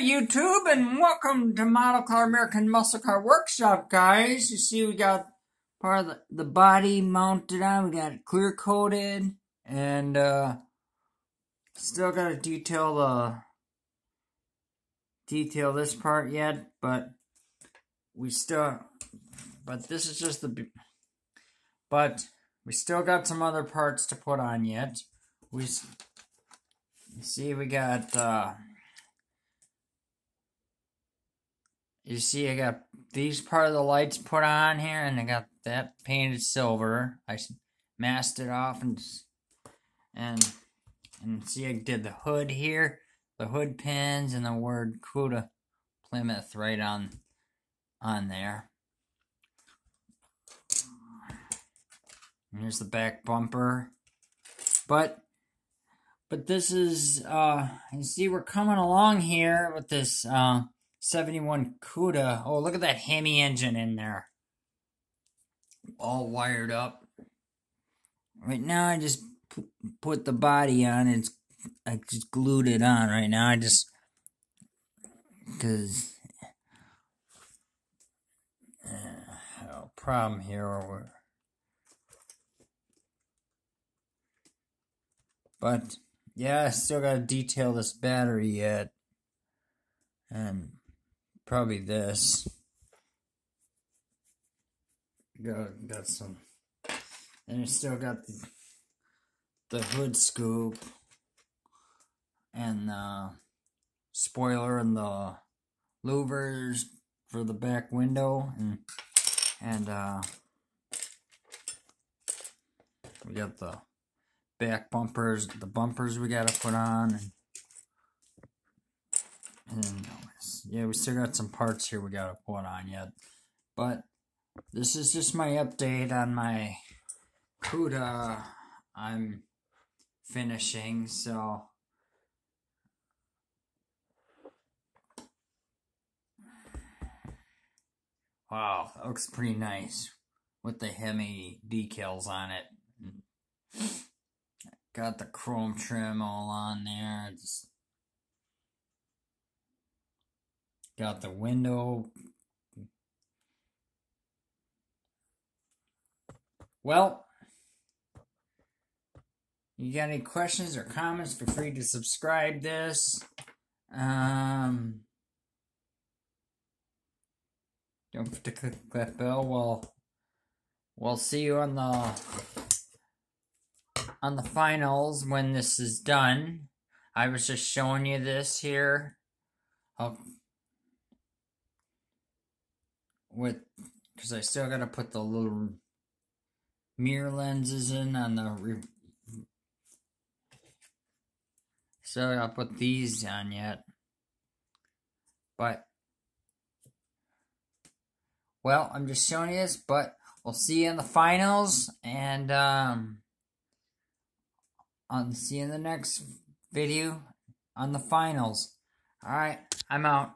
YouTube, and welcome to Model Car American Muscle Car Workshop, guys. You see, we got part of the, the body mounted on. We got it clear coated, and uh, still got to detail the detail this part yet, but we still. But this is just the. But we still got some other parts to put on yet. We see we got. Uh, You see, I got these part of the lights put on here, and I got that painted silver. I masked it off and and and see, I did the hood here, the hood pins, and the word CUDA Plymouth right on on there. And here's the back bumper, but but this is uh, you see, we're coming along here with this uh 71 CUDA. Oh, look at that Hemi engine in there. All wired up. Right now, I just put the body on. It's I just glued it on right now. I just because uh, problem here. But yeah, I still gotta detail this battery yet, and probably this. Got got some, and it's still got the the hood scoop and the spoiler and the louvers for the back window and and uh we got the back bumpers the bumpers we gotta put on and, and yeah, we still got some parts here we gotta put on yet. But this is just my update on my CUDA I'm finishing, so Wow, that looks pretty nice with the Hemi decals on it. Got the chrome trim all on there. Just Got the window. Well, you got any questions or comments? Feel free to subscribe this. Um, don't forget to click that bell. Well, we'll see you on the on the finals when this is done. I was just showing you this here. I'll with because I still got to put the little mirror lenses in on the so I'll put these on yet. But well I'm just showing you this but we'll see you in the finals and um I'll see you in the next video on the finals. All right I'm out